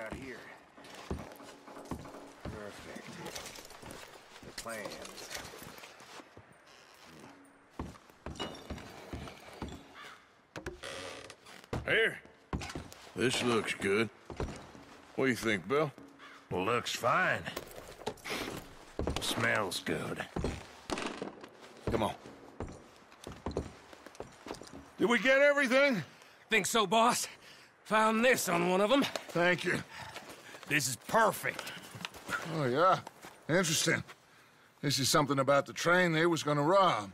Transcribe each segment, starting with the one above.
got here? Perfect. The plans. Here. This looks good. What do you think, Bill? Looks fine. Smells good. Come on. Did we get everything? Think so, boss? Found this on one of them. Thank you. This is perfect. Oh, yeah? Interesting. This is something about the train they was gonna rob.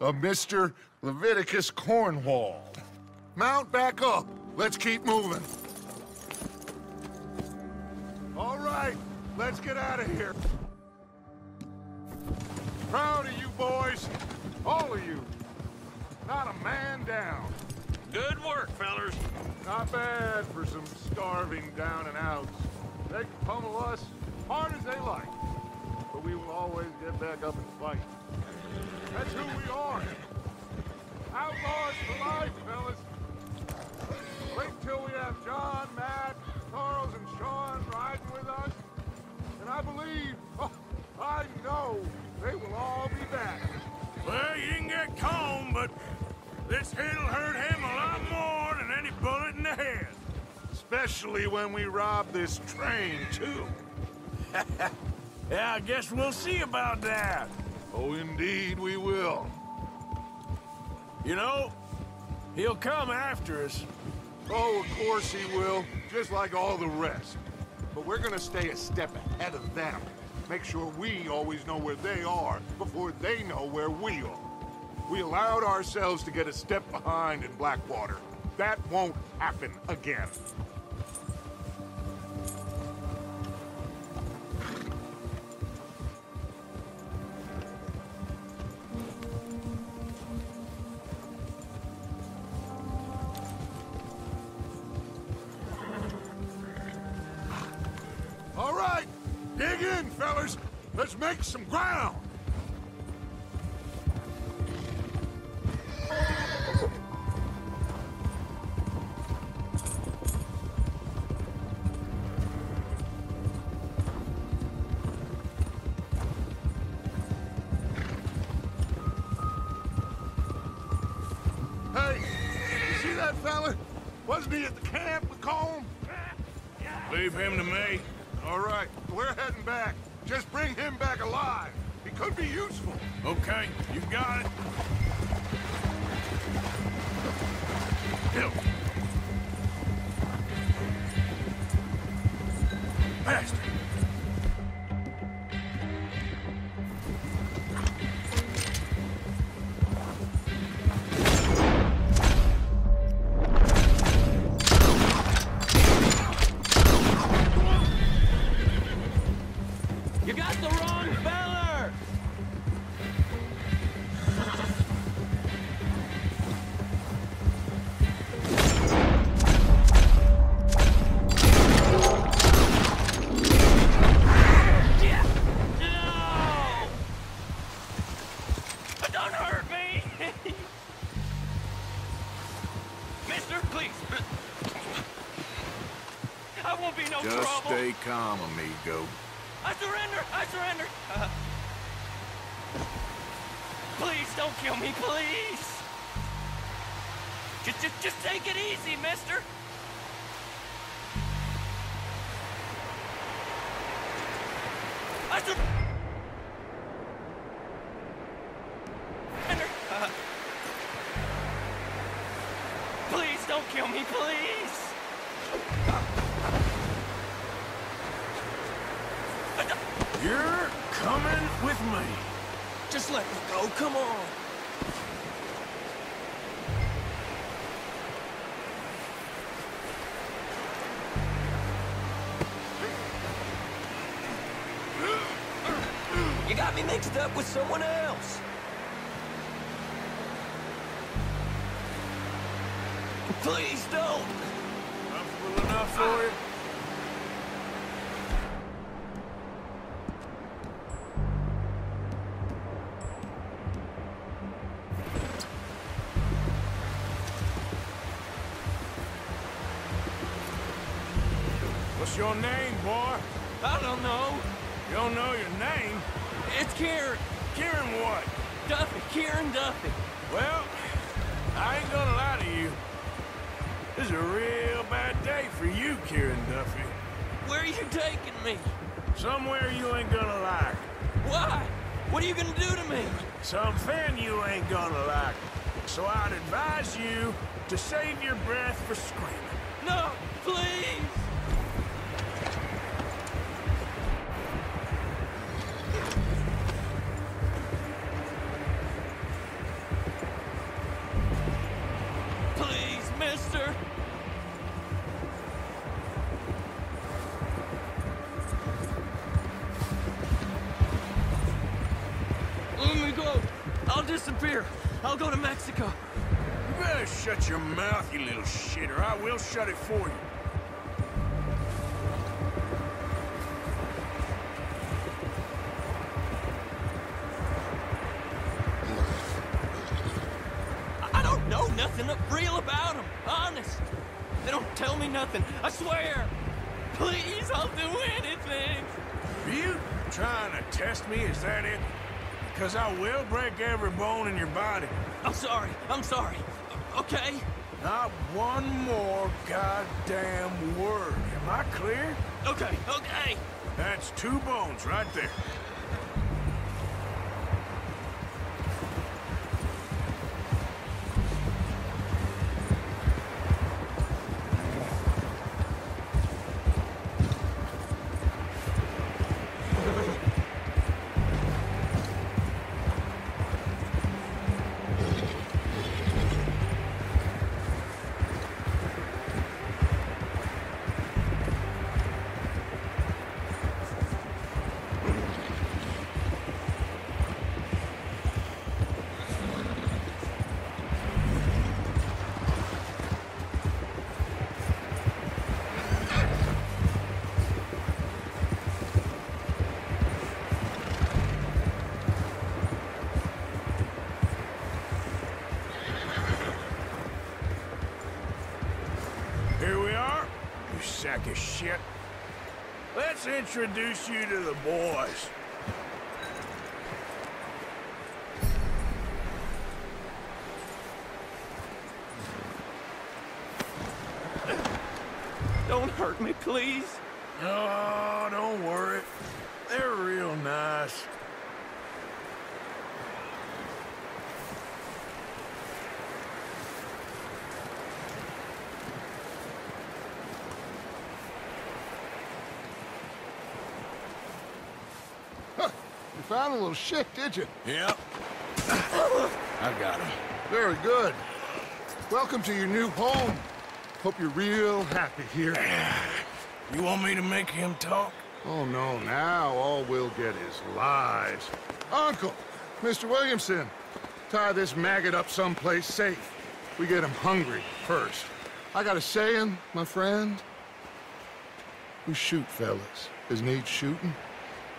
A Mr. Leviticus Cornwall. Mount back up. Let's keep moving. All right, let's get out of here. Proud of you boys. All of you. Not a man down. Good work, fellers. Not bad for some starving down and outs. They can pummel us hard as they like, but we will always get back up and fight. That's who we are. Outlaws for life, fellas. Wait till we have John, Matt, Charles, and Sean riding with us, and I believe, oh, I know, they will all be back. Well, you can get Colm, but this hit'll hurt him a lot more than any bullet in the head. Especially when we rob this train, too. Yeah, I guess we'll see about that. Oh, indeed we will. You know, he'll come after us. Oh, of course he will, just like all the rest. But we're gonna stay a step ahead of them. Make sure we always know where they are before they know where we are. We allowed ourselves to get a step behind in Blackwater. That won't happen again. Let's make some ground. Calm, amigo. I surrender! I surrender! Uh, please don't kill me, please! Just, just, just take it easy, mister! Go, come on! You got me mixed up with someone else! Please don't! Enough for you? Go to Mexico. You better shut your mouth, you little shit, or I will shut it for you. I don't know nothing real about them, honest. They don't tell me nothing, I swear. Please, I'll do anything. Are you trying to test me? Is that it? Because I will break every bone in your body. I'm sorry, I'm sorry. Okay? Not one more goddamn word. Am I clear? Okay, okay. That's two bones right there. Let's introduce you to the boys. Don't hurt me, please. Oh, don't worry. They're real nice. Found a little shit, did you? Yep. I got him. Very good. Welcome to your new home. Hope you're real happy here. You want me to make him talk? Oh, no, now all we'll get is lies. Uncle, Mr. Williamson, tie this maggot up someplace safe. We get him hungry first. I got a saying, my friend. We shoot fellas as need shooting,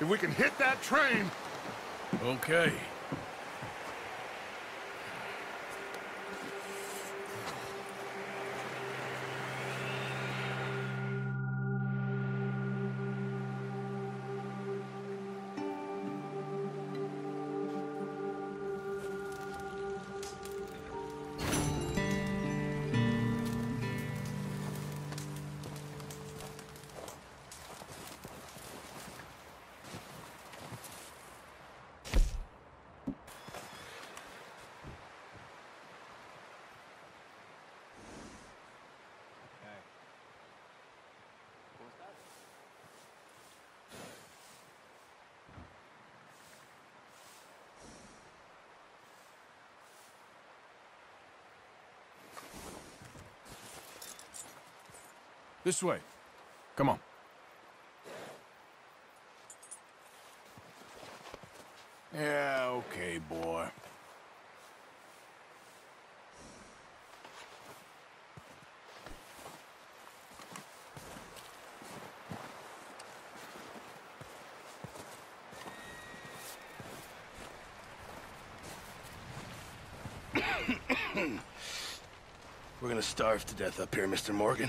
if we can hit that train. Okay. This way. Come on. Yeah, okay, boy. We're gonna starve to death up here, Mr. Morgan.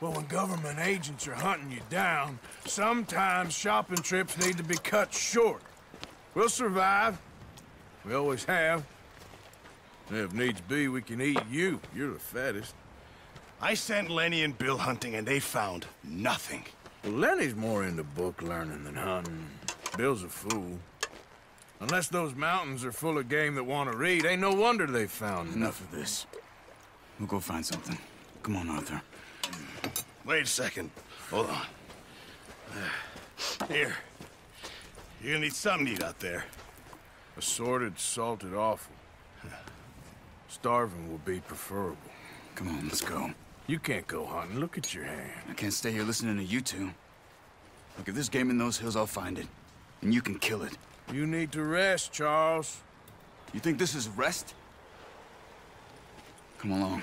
But when government agents are hunting you down, sometimes shopping trips need to be cut short. We'll survive. We always have. And if needs be, we can eat you. You're the fattest. I sent Lenny and Bill hunting, and they found nothing. Well, Lenny's more into book learning than hunting. Bill's a fool. Unless those mountains are full of game that want to read, ain't no wonder they found Enough of this. We'll go find something. Come on, Arthur. Wait a second. Hold on. Here. You're gonna need something to eat out there. Assorted, salted offal. Starving will be preferable. Come on, let's go. You can't go hunting. Look at your hand. I can't stay here listening to you two. Look, if there's game in those hills, I'll find it. And you can kill it. You need to rest, Charles. You think this is rest? Come along.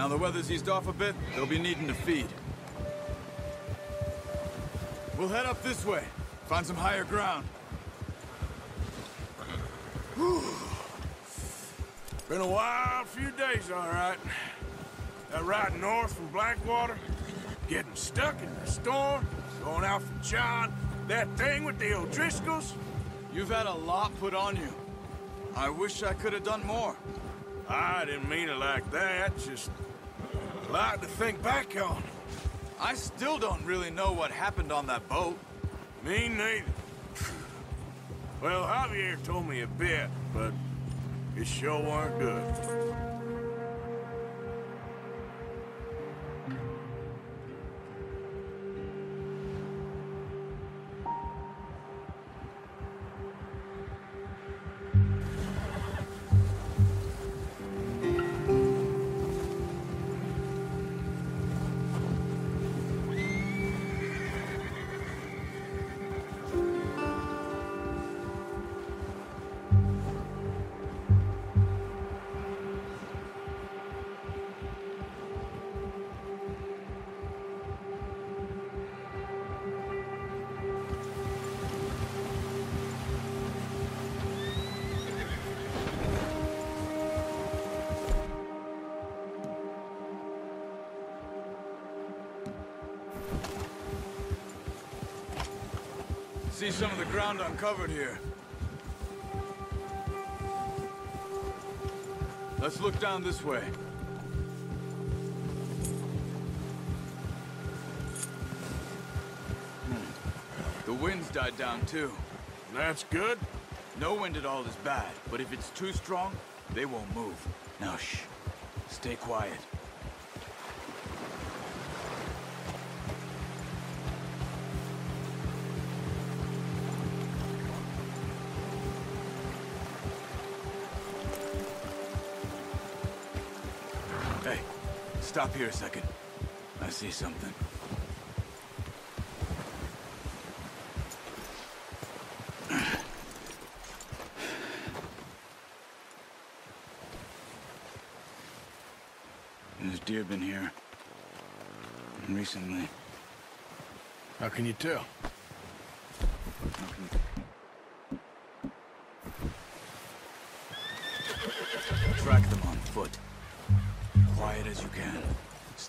Now the weather's eased off a bit, they'll be needing to feed. We'll head up this way. Find some higher ground. Been a wild few days, all right. That ride north from Blackwater, getting stuck in the storm, going out from John, that thing with the O'Driscolls. You've had a lot put on you. I wish I could have done more. I didn't mean it like that, just a lot to think back on. I still don't really know what happened on that boat. Me neither. Well, Javier told me a bit, but it sure weren't good. See some of the ground uncovered here. Let's look down this way. Hmm. The wind's died down too. That's good. No wind at all is bad, but if it's too strong, they won't move. Now shh. Stay quiet. Hey, stop here a second. I see something. There's deer been here. Recently. How can you tell?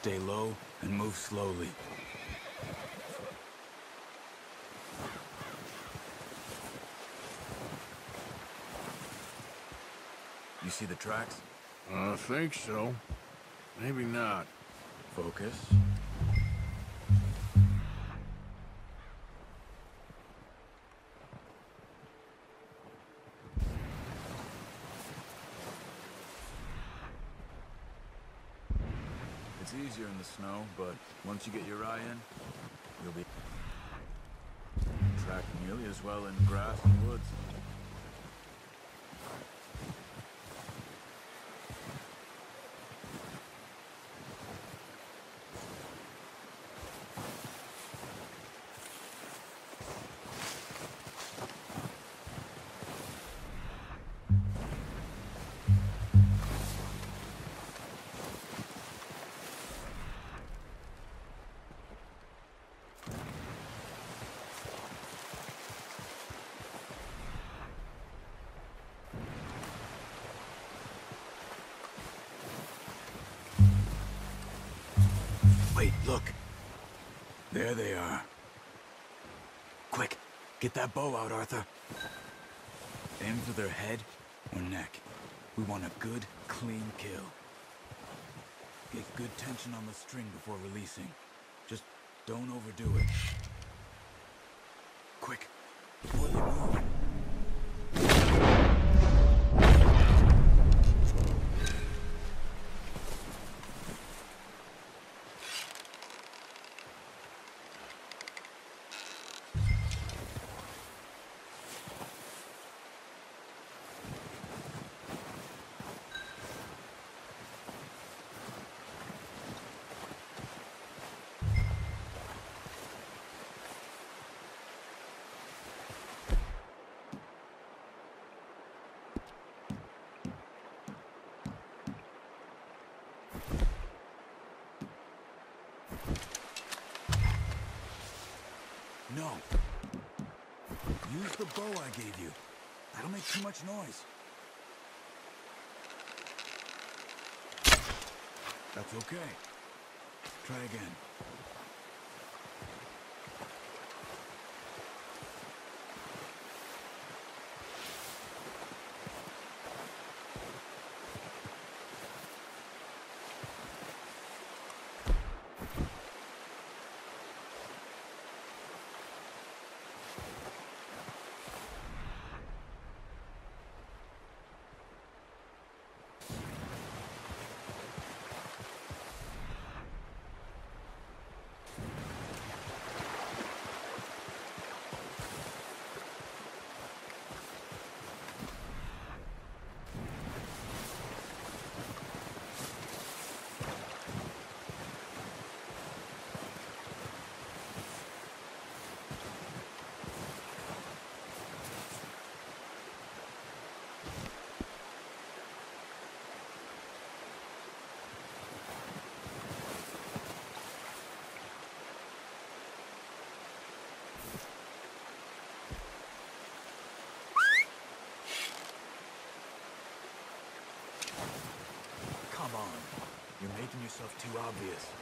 Stay low and move slowly. You see the tracks? I think so. Maybe not. Focus. But once you get your eye in, you'll be track nearly as well in grass and woods. Wait, look. There they are. Quick, get that bow out, Arthur. Aim for their head or neck. We want a good, clean kill. Get good tension on the string before releasing. Just don't overdo it. Quick, before move. No. Use the bow I gave you. That'll make too much noise. That's okay. Try again. Come on. You're making yourself too obvious.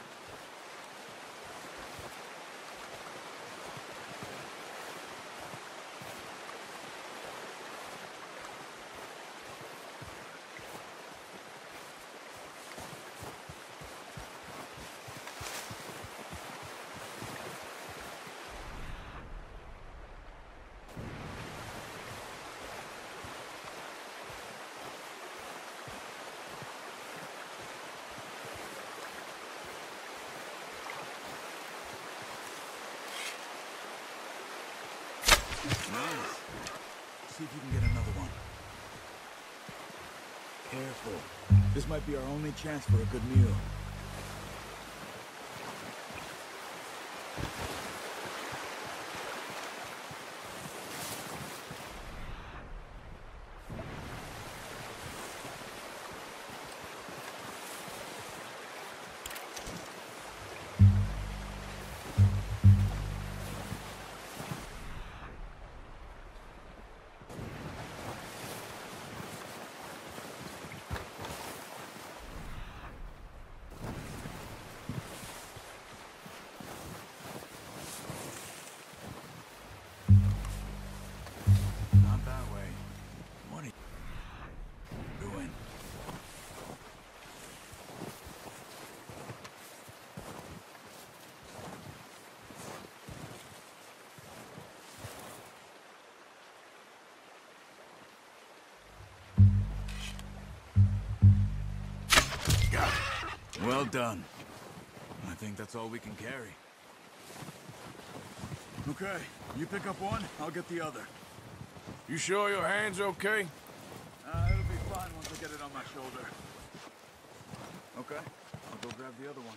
Nice. See if you can get another one. Careful. This might be our only chance for a good meal. Well done. I think that's all we can carry. Okay, you pick up one, I'll get the other. You sure your hand's okay? Uh, it'll be fine once I get it on my shoulder. Okay, I'll go grab the other one.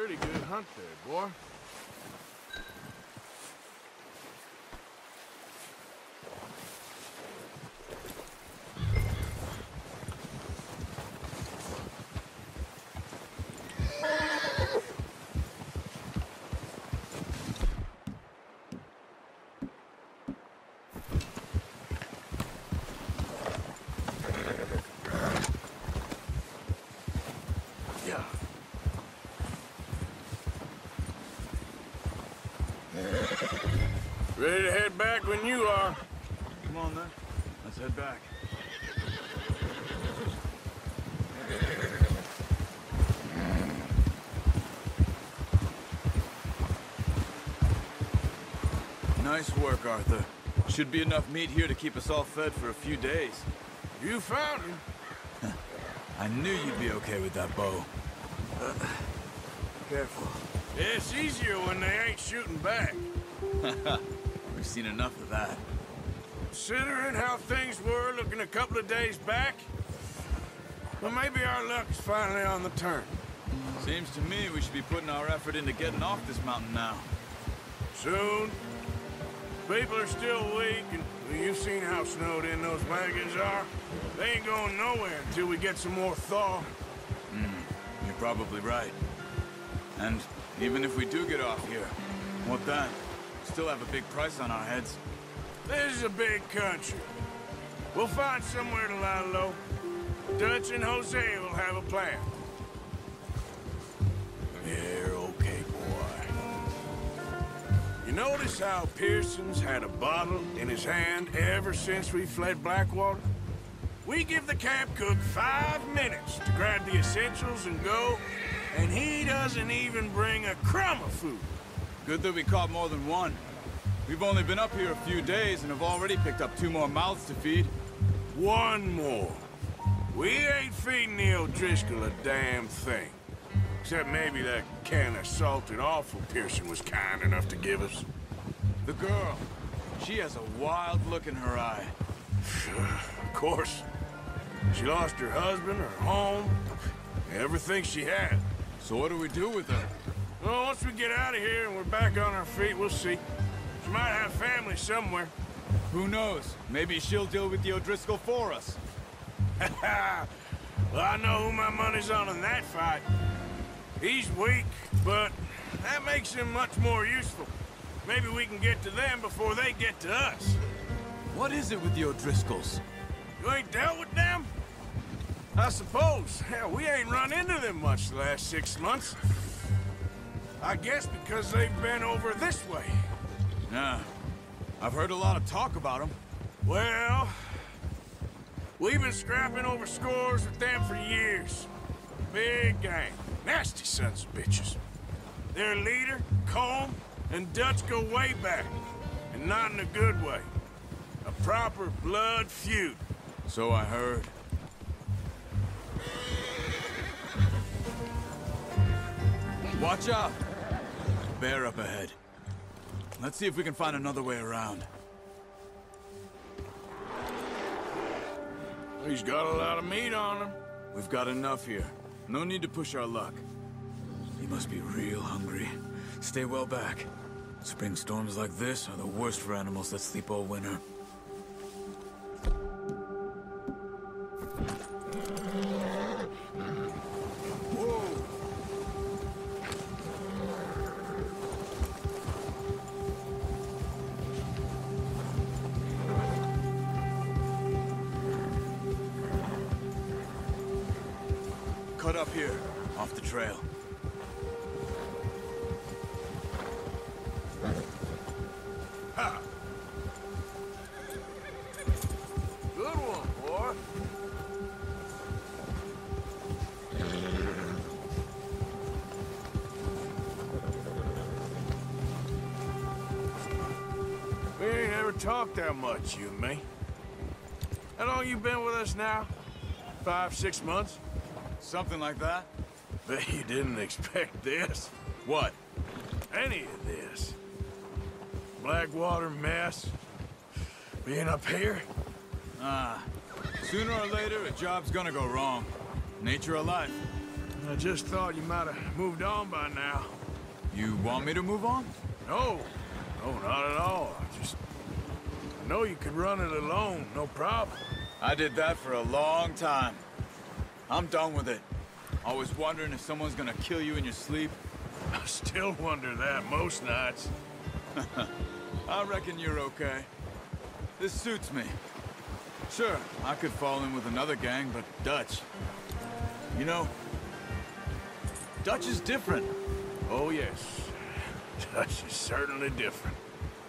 Pretty good hunt there, boy. Yeah. Ready to head back when you are. Come on then, let's head back. Nice work, Arthur. Should be enough meat here to keep us all fed for a few days. You found him. I knew you'd be okay with that bow. careful. It's easier when they ain't shooting back. We've seen enough of that. Considering how things were looking a couple of days back, well, maybe our luck's finally on the turn. Seems to me we should be putting our effort into getting off this mountain now. Soon. People are still weak, and well, you've seen how snowed in those wagons are. They ain't going nowhere until we get some more thaw. Hmm, you're probably right. And even if we do get off here, what then? Still have a big price on our heads. This is a big country. We'll find somewhere to lie low. Dutch and Hosea will have a plan. You're okay, boy. You notice how Pearson's had a bottle in his hand ever since we fled Blackwater? We give the camp cook five minutes to grab the essentials and go, and he doesn't even bring a crumb of food. Good that we caught more than one. We've only been up here a few days and have already picked up two more mouths to feed. One more. We ain't feeding Neil O'Driscoll a damn thing. Except maybe that can of salted offal Pearson was kind enough to give us. The girl, she has a wild look in her eye. Of course. She lost her husband, her home, everything she had. So what do we do with her? Well, once we get out of here and we're back on our feet, we'll see. She might have family somewhere. Who knows? Maybe she'll deal with the O'Driscoll for us. well, I know who my money's on in that fight. He's weak, but that makes him much more useful. Maybe we can get to them before they get to us. What is it with the O'Driscolls? You ain't dealt with them? I suppose. Hell, we ain't run into them much the last six months. I guess because they've been over this way. Nah. I've heard a lot of talk about them. Well, we've been scrapping over scores with them for years. Big gang. Nasty sons of bitches. Their leader, Colm, and Dutch go way back. And not in a good way. A proper blood feud. So I heard. Watch out! Bear up ahead. Let's see if we can find another way around. He's got a lot of meat on him. We've got enough here. No need to push our luck. He must be real hungry. Stay well back. Spring storms like this are the worst for animals that sleep all winter. Up here, off the trail. Good one, boy. We ain't ever talked that much, you and me. How long you been with us now? Five, six months? Something like that? Bet you didn't expect this. What? Any of this. Blackwater mess. Being up here? Ah. Sooner or later, a job's gonna go wrong. Nature of life. I just thought you might have moved on by now. You want me to move on? No, no, not at all. I just... I know you could run it alone, no problem. I did that for a long time. I'm done with it. Always wondering if someone's gonna kill you in your sleep. I still wonder that most nights. I reckon you're okay. This suits me. Sure, I could fall in with another gang, but Dutch... You know... Dutch is different. Oh, yes. Dutch is certainly different.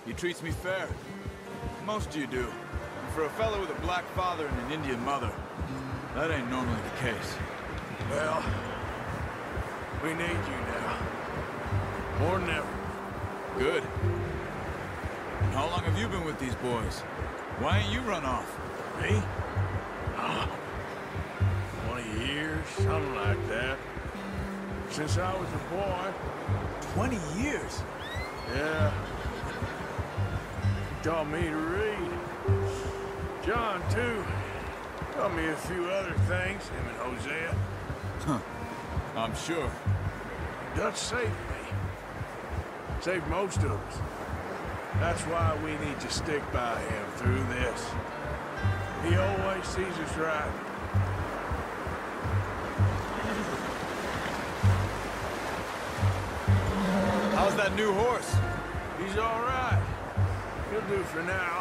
He treats me fair. Most of you do. And for a fellow with a black father and an Indian mother, that ain't normally the case. Well, we need you now. More than ever. Good. And how long have you been with these boys? Why ain't you run off? Me? Oh, 20 years, something like that. Since I was a boy. 20 years? Yeah. Taught me to read. John, too. Taught me a few other things, him and Hosea. I'm sure. Dutch saved me. Saved most of us. That's why we need to stick by him through this. He always sees us right. How's that new horse? He's all right. He'll do for now.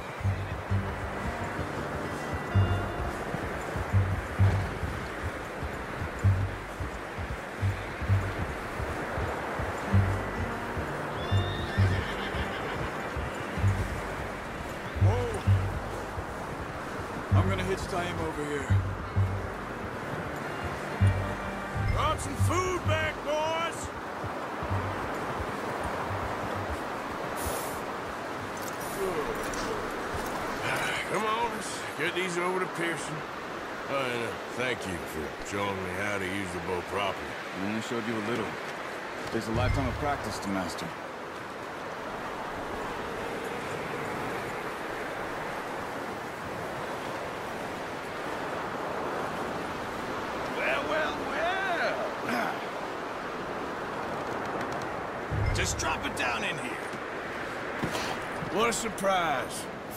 Whoa! I'm hitch tie over here. Brought some food back, boys! Come on, let's get these over to Pearson. Oh, and uh, thank you for showing me how to use the bow properly. I only showed you a little. Takes a lifetime of practice to master.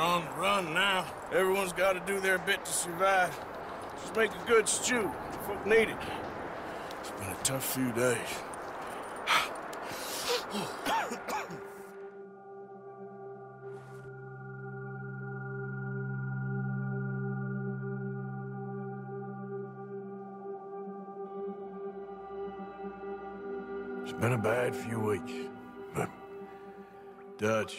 On the run now. Everyone's got to do their bit to survive. Just make a good stew. Folk need it. It's been a tough few days. It's been a bad few weeks, but Dutch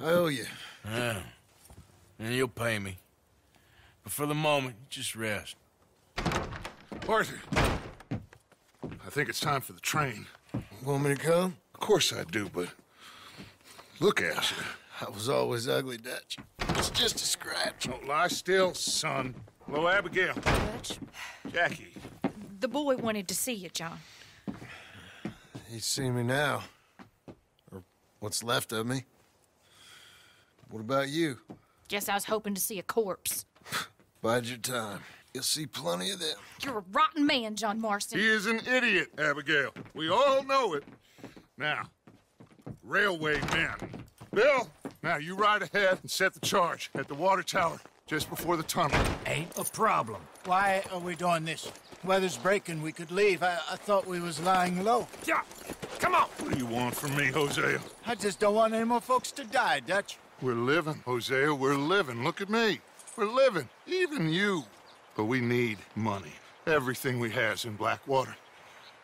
I owe you. Yeah. And you'll pay me. But for the moment, just rest. Arthur, I think it's time for the train. Want me to come? Of course I do, but look at you. I was always ugly, Dutch. It's just a scratch. Don't lie still, son. Hello, Abigail. Dutch, Jackie. the boy wanted to see you, John. He's seen me now. Or what's left of me. What about you? Guess I was hoping to see a corpse. Bide your time. You'll see plenty of them. You're a rotten man, John Marston. He is an idiot, Abigail. We all know it. Now, railway men. Bill, now you ride ahead and set the charge at the water tower just before the tunnel. Ain't a problem. Why are we doing this? Weather's breaking. We could leave. I, I thought we was lying low. Yeah, come on. What do you want from me, Hosea? I just don't want any more folks to die, Dutch. We're living, Hosea. We're living. Look at me. We're living. Even you. But we need money. Everything we has in Blackwater.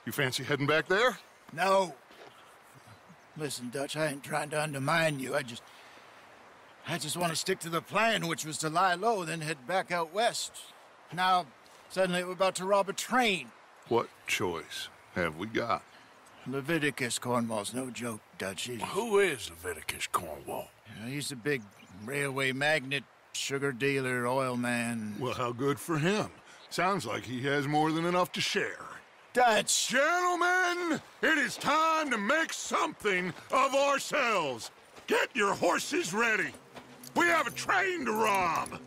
You fancy heading back there? No. Listen, Dutch, I ain't trying to undermine you. I just... I just want to stick to the plan, which was to lie low, then head back out west. Now, suddenly we're about to rob a train. What choice have we got? Leviticus Cornwall's no joke, Dutch. He's, Who is Leviticus Cornwall? He's a big railway magnate, sugar dealer, oil man. Well, how good for him. Sounds like he has more than enough to share. Dutch! Gentlemen, it is time to make something of ourselves. Get your horses ready. We have a train to rob.